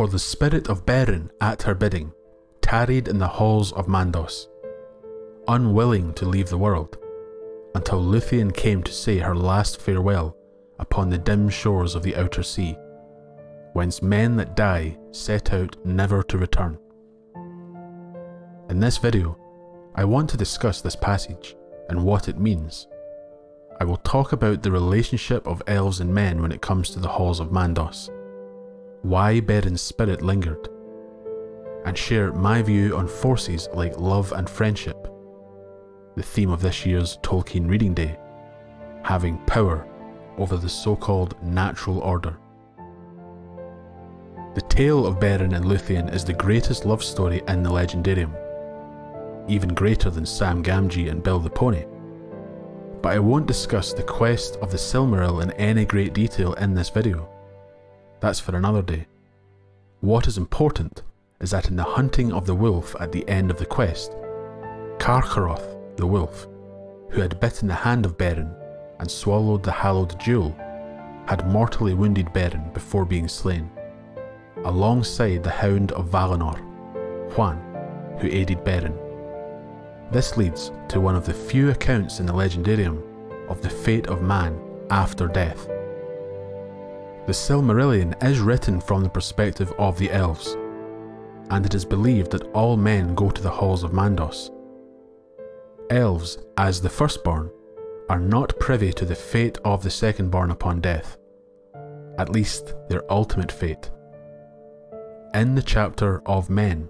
For the spirit of Beren, at her bidding, tarried in the halls of Mandos, unwilling to leave the world, until Luthien came to say her last farewell upon the dim shores of the outer sea, whence men that die set out never to return. In this video, I want to discuss this passage and what it means. I will talk about the relationship of elves and men when it comes to the halls of Mandos, why Beren's spirit lingered, and share my view on forces like love and friendship, the theme of this year's Tolkien Reading Day, having power over the so-called natural order. The tale of Beren and Luthien is the greatest love story in the Legendarium, even greater than Sam Gamgee and Bill the Pony. But I won't discuss the quest of the Silmaril in any great detail in this video. That's for another day. What is important is that in the hunting of the wolf at the end of the quest, Carcharoth, the wolf, who had bitten the hand of Beren and swallowed the hallowed jewel, had mortally wounded Beren before being slain, alongside the hound of Valinor, Huan, who aided Beren. This leads to one of the few accounts in the Legendarium of the fate of man after death. The Silmarillion is written from the perspective of the elves, and it is believed that all men go to the halls of Mandos. Elves, as the firstborn, are not privy to the fate of the secondborn upon death, at least their ultimate fate. In the chapter of men,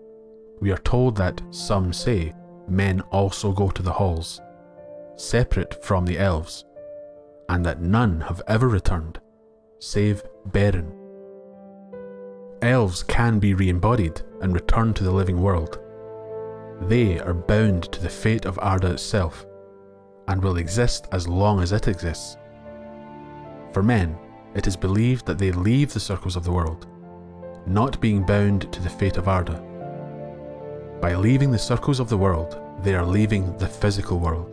we are told that some say men also go to the halls, separate from the elves, and that none have ever returned, save Beren. Elves can be re-embodied and return to the living world. They are bound to the fate of Arda itself, and will exist as long as it exists. For men, it is believed that they leave the circles of the world, not being bound to the fate of Arda. By leaving the circles of the world, they are leaving the physical world,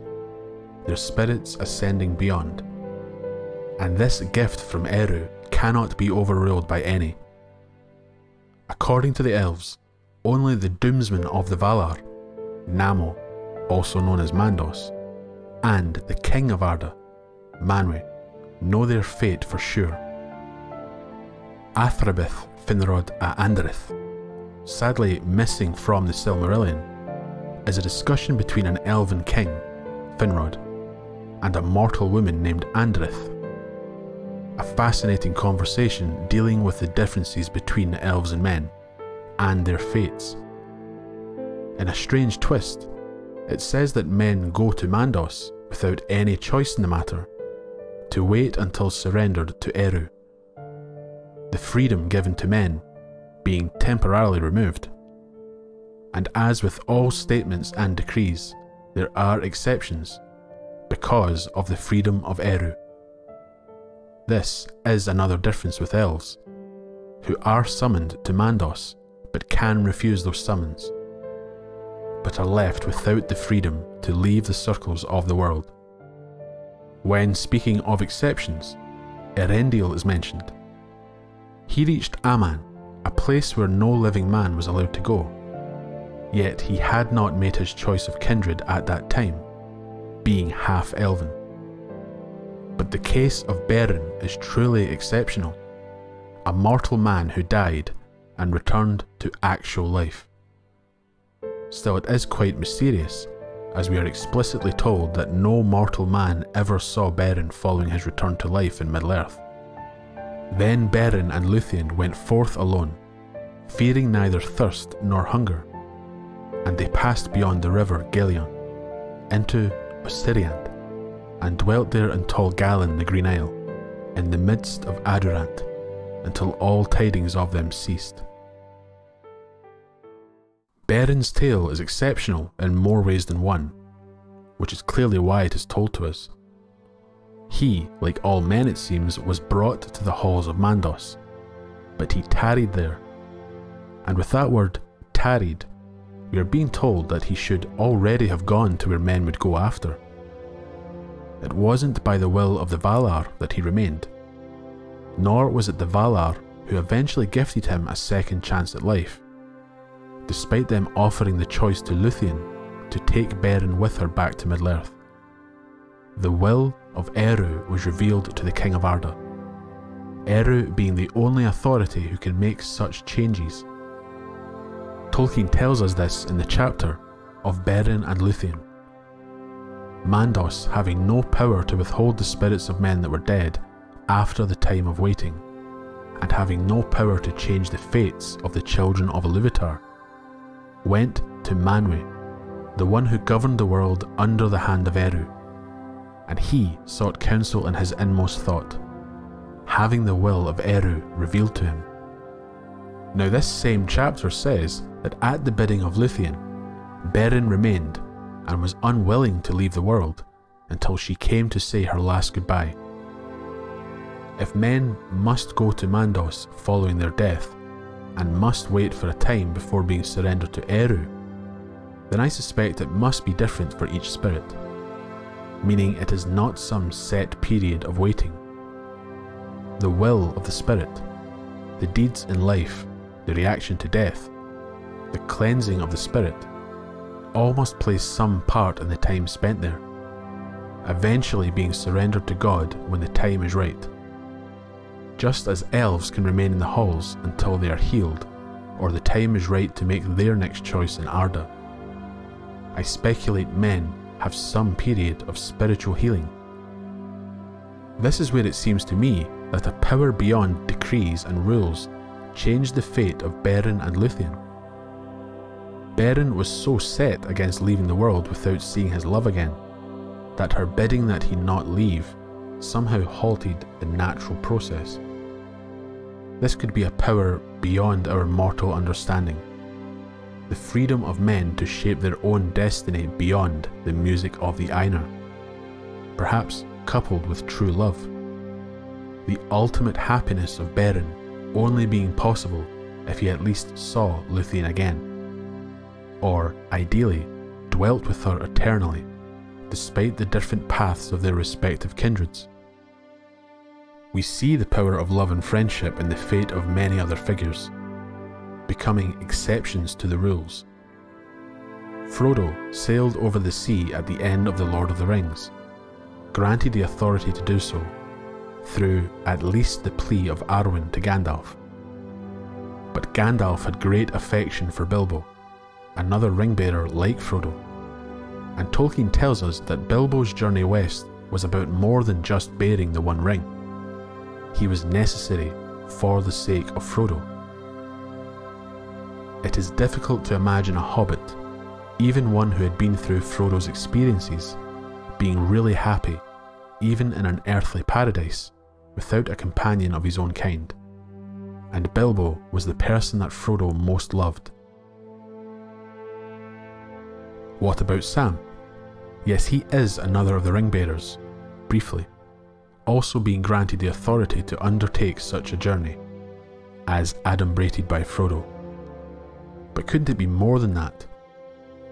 their spirits ascending beyond. And this gift from Eru cannot be overruled by any. According to the elves, only the doomsman of the Valar, Namo, also known as Mandos, and the king of Arda, Manwe, know their fate for sure. Athrabith Finrod a Andrith sadly missing from the Silmarillion, is a discussion between an elven king, Finrod, and a mortal woman named Andreth. A fascinating conversation dealing with the differences between elves and men, and their fates. In a strange twist, it says that men go to Mandos without any choice in the matter, to wait until surrendered to Eru. The freedom given to men being temporarily removed. And as with all statements and decrees, there are exceptions because of the freedom of Eru. This is another difference with elves, who are summoned to Mandos but can refuse those summons, but are left without the freedom to leave the circles of the world. When speaking of exceptions, Earendil is mentioned. He reached Aman a place where no living man was allowed to go. Yet he had not made his choice of kindred at that time, being half elven. But the case of Beren is truly exceptional. A mortal man who died and returned to actual life. Still, it is quite mysterious, as we are explicitly told that no mortal man ever saw Beren following his return to life in Middle-earth. Then Beren and Luthien went forth alone, fearing neither thirst nor hunger, and they passed beyond the river Gelion, into Ossiriand, and dwelt there in Tol Galen the Green Isle, in the midst of Adurant, until all tidings of them ceased. Beren's tale is exceptional in more ways than one, which is clearly why it is told to us. He, like all men it seems, was brought to the halls of Mandos, but he tarried there. And with that word, tarried, we are being told that he should already have gone to where men would go after. It wasn't by the will of the Valar that he remained, nor was it the Valar who eventually gifted him a second chance at life, despite them offering the choice to Luthien to take Beren with her back to Middle-earth. The will of Eru was revealed to the King of Arda, Eru being the only authority who can make such changes. Tolkien tells us this in the chapter of Beren and Luthien. Mandos having no power to withhold the spirits of men that were dead after the time of waiting, and having no power to change the fates of the children of Iluvatar, went to Manwe, the one who governed the world under the hand of Eru, and he sought counsel in his inmost thought, having the will of Eru revealed to him. Now this same chapter says that at the bidding of Luthien, Beren remained and was unwilling to leave the world until she came to say her last goodbye. If men must go to Mandos following their death, and must wait for a time before being surrendered to Eru, then I suspect it must be different for each spirit, meaning it is not some set period of waiting. The will of the spirit, the deeds in life, the reaction to death, the cleansing of the spirit, all must play some part in the time spent there, eventually being surrendered to God when the time is right. Just as elves can remain in the halls until they are healed, or the time is right to make their next choice in Arda. I speculate men have some period of spiritual healing. This is where it seems to me that a power beyond decrees and rules changed the fate of Beren and Luthien. Beren was so set against leaving the world without seeing his love again, that her bidding that he not leave somehow halted the natural process. This could be a power beyond our mortal understanding. The freedom of men to shape their own destiny beyond the music of the Ainur. Perhaps coupled with true love. The ultimate happiness of Beren only being possible if he at least saw Luthien again or, ideally, dwelt with her eternally, despite the different paths of their respective kindreds. We see the power of love and friendship in the fate of many other figures, becoming exceptions to the rules. Frodo sailed over the sea at the end of The Lord of the Rings, granted the authority to do so, through at least the plea of Arwen to Gandalf. But Gandalf had great affection for Bilbo, another ringbearer like Frodo. And Tolkien tells us that Bilbo's journey west was about more than just bearing the One Ring. He was necessary for the sake of Frodo. It is difficult to imagine a hobbit, even one who had been through Frodo's experiences, being really happy, even in an earthly paradise, without a companion of his own kind. And Bilbo was the person that Frodo most loved. What about Sam? Yes, he is another of the ring bearers, briefly, also being granted the authority to undertake such a journey, as adumbrated by Frodo. But couldn't it be more than that?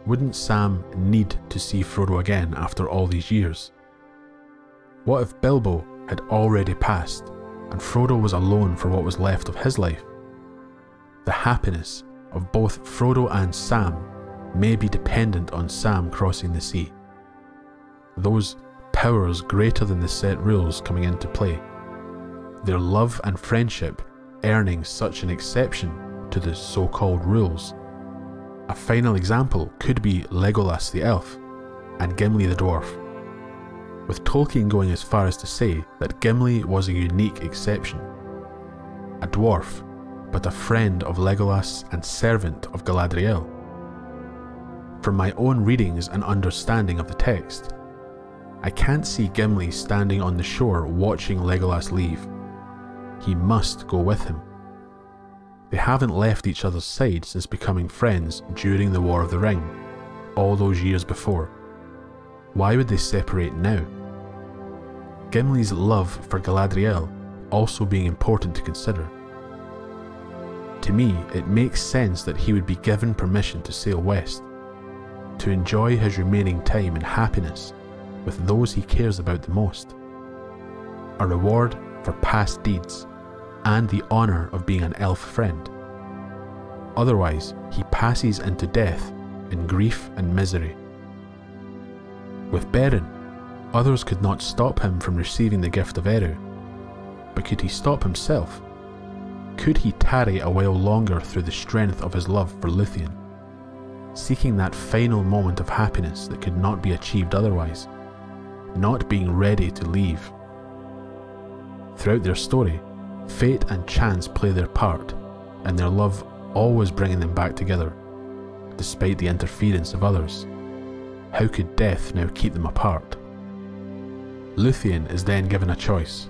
Wouldn't Sam need to see Frodo again after all these years? What if Bilbo had already passed and Frodo was alone for what was left of his life? The happiness of both Frodo and Sam may be dependent on Sam crossing the sea. Those powers greater than the set rules coming into play. Their love and friendship earning such an exception to the so-called rules. A final example could be Legolas the elf and Gimli the dwarf, with Tolkien going as far as to say that Gimli was a unique exception. A dwarf, but a friend of Legolas and servant of Galadriel from my own readings and understanding of the text. I can't see Gimli standing on the shore watching Legolas leave. He must go with him. They haven't left each other's side since becoming friends during the War of the Ring, all those years before. Why would they separate now? Gimli's love for Galadriel also being important to consider. To me, it makes sense that he would be given permission to sail west, to enjoy his remaining time in happiness with those he cares about the most. A reward for past deeds and the honour of being an elf friend. Otherwise, he passes into death in grief and misery. With Beren, others could not stop him from receiving the gift of Eru. But could he stop himself? Could he tarry a while longer through the strength of his love for Luthien, seeking that final moment of happiness that could not be achieved otherwise, not being ready to leave? Throughout their story, fate and chance play their part, and their love always bringing them back together, despite the interference of others. How could death now keep them apart? Luthien is then given a choice,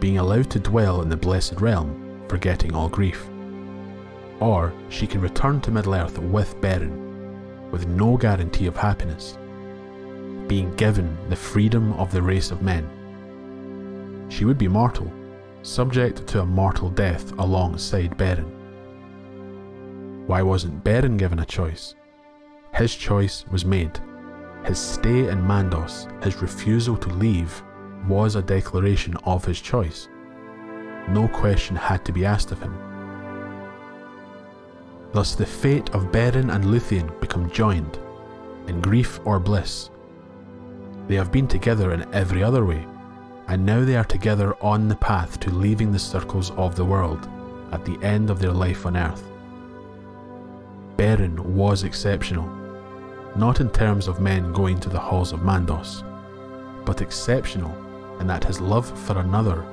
being allowed to dwell in the Blessed Realm, forgetting all grief. Or she can return to Middle-earth with Beren, with no guarantee of happiness, being given the freedom of the race of men. She would be mortal, subject to a mortal death alongside Beren. Why wasn't Beren given a choice? His choice was made. His stay in Mandos, his refusal to leave, was a declaration of his choice. No question had to be asked of him. Thus the fate of Beren and Luthien become joined, in grief or bliss. They have been together in every other way, and now they are together on the path to leaving the circles of the world at the end of their life on earth. Beren was exceptional, not in terms of men going to the halls of Mandos, but exceptional in that his love for another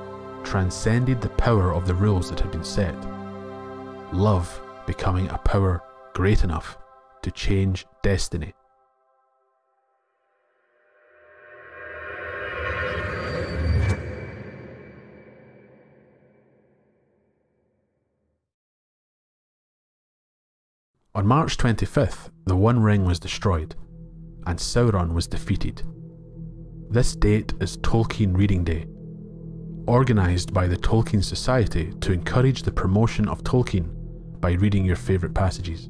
transcended the power of the rules that had been set. Love becoming a power great enough to change destiny. On March 25th, the One Ring was destroyed, and Sauron was defeated. This date is Tolkien Reading Day, organised by the Tolkien Society to encourage the promotion of Tolkien by reading your favourite passages.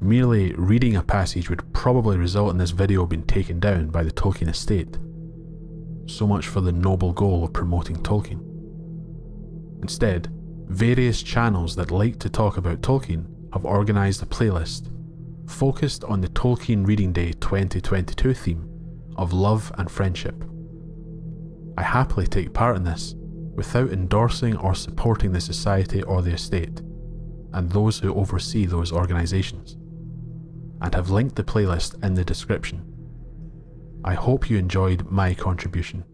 Merely reading a passage would probably result in this video being taken down by the Tolkien estate. So much for the noble goal of promoting Tolkien. Instead, various channels that like to talk about Tolkien have organised a playlist focused on the Tolkien Reading Day 2022 theme of love and friendship. I happily take part in this without endorsing or supporting the society or the estate, and those who oversee those organisations, and have linked the playlist in the description. I hope you enjoyed my contribution.